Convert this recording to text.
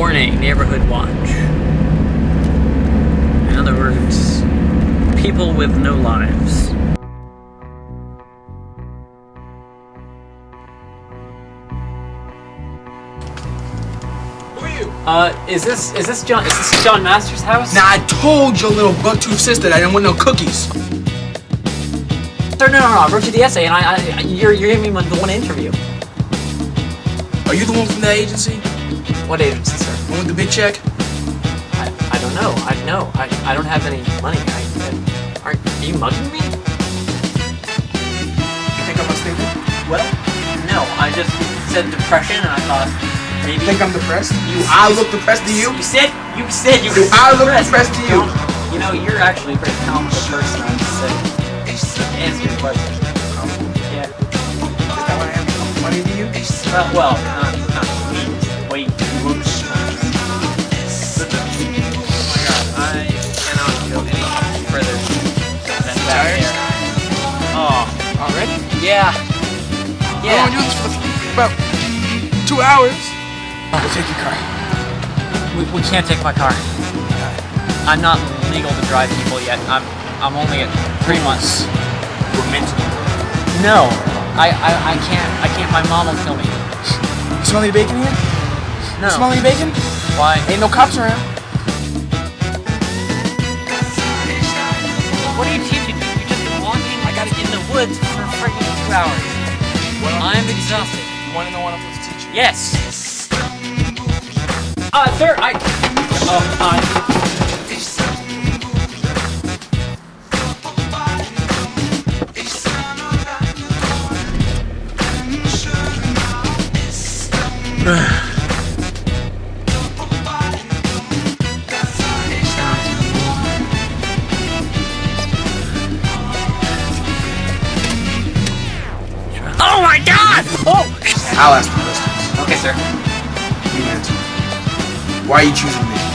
Warning, neighborhood watch. In other words, people with no lives. Who are you? Uh, is this is this John is this John Masters' house? Now I told your little buck-tooth sister that I didn't want no cookies. Sir, no, no, no. I wrote you the essay, and I, I you're you're giving me the one interview. Are you the one from that agency? What agency, sir? One with the big check? I, I don't know. I no. I, I don't have any money. I, I, are, are you mugging me? You think I'm unstable? Well, no. I just said depression, and I thought maybe You think I'm depressed? You- I look depressed to you? You said you said you were I look depressed. to you? You know, you're actually a pretty talented person. I'm just saying. Answer your question. Yeah. Is that why I am funny to you? Uh, well, not yeah. Yeah. only doing this for about two hours. I'll take your car. We, we can't take my car. I'm not legal to drive people yet. I'm I'm only at three months. You're mentally. No, I, I I can't. I can't. My mom will kill me. You smell any bacon here? No. Smell any bacon? Why? Ain't no cops around. What are you teaching me? You've just been walking I got to get in the woods two hours. What I'm exhausted. You want to know what I'm supposed to teach you? Yes. Uh, sir, I. Um, uh. Oh Oh. I'll ask the questions. Okay, sir. You answer. Why are you choosing me?